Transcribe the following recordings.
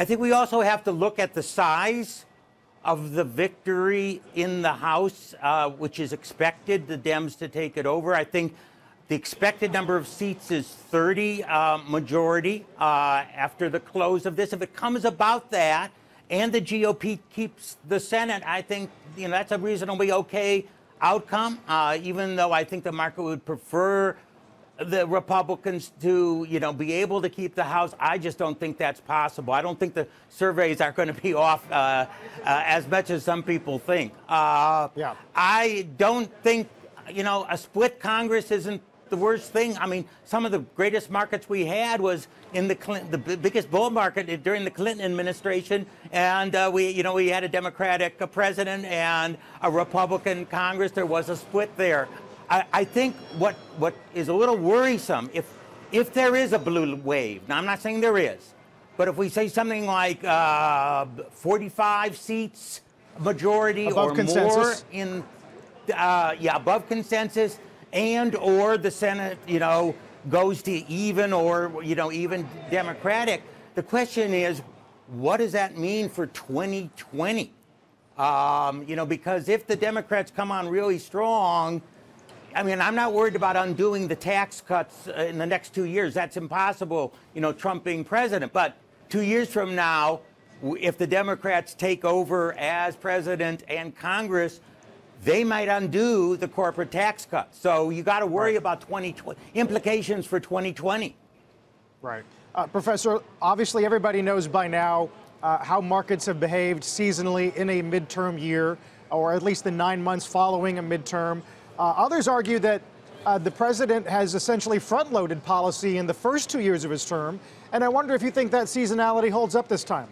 I think we also have to look at the size of the victory in the House, uh, which is expected the Dems to take it over. I think the expected number of seats is 30 uh, majority uh, after the close of this. If it comes about that, and the GOP keeps the Senate, I think you know that's a reasonably okay outcome. Uh, even though I think the market would prefer the Republicans to, you know, be able to keep the House. I just don't think that's possible. I don't think the surveys are going to be off uh, uh, as much as some people think. Uh, yeah. I don't think, you know, a split Congress isn't the worst thing. I mean, some of the greatest markets we had was in the Clinton, the biggest bull market during the Clinton administration, and uh, we, you know, we had a Democratic president and a Republican Congress. There was a split there. I, I think what what is a little worrisome if if there is a blue wave. Now I'm not saying there is, but if we say something like uh, 45 seats majority above or consensus. more in uh, yeah above consensus and or the Senate you know goes to even or you know even Democratic. The question is, what does that mean for 2020? Um, you know, because if the Democrats come on really strong, I mean, I'm not worried about undoing the tax cuts uh, in the next two years. That's impossible, you know, Trump being president. But two years from now, if the Democrats take over as president and Congress, they might undo the corporate tax cuts. So you got to worry right. about 2020 implications for 2020. Right. Uh, Professor, obviously everybody knows by now uh, how markets have behaved seasonally in a midterm year, or at least the nine months following a midterm. Uh, others argue that uh, the president has essentially front loaded policy in the first two years of his term. And I wonder if you think that seasonality holds up this time.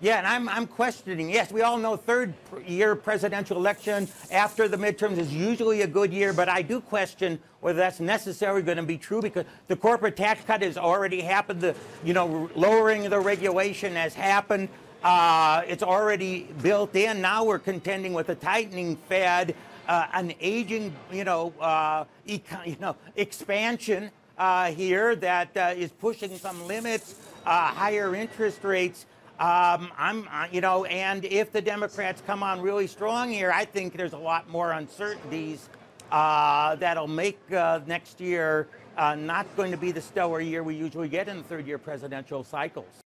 Yeah, and I'm, I'm questioning. Yes, we all know third year presidential election after the midterms is usually a good year, but I do question whether that's necessarily going to be true because the corporate tax cut has already happened. The you know lowering of the regulation has happened. Uh, it's already built in. Now we're contending with a tightening Fed uh, an aging, you know, uh, you know, expansion uh, here that uh, is pushing some limits, uh, higher interest rates. Um, I'm, uh, you know, and if the Democrats come on really strong here, I think there's a lot more uncertainties that'll make next year not going to be the stellar year we usually get in the third year presidential cycles.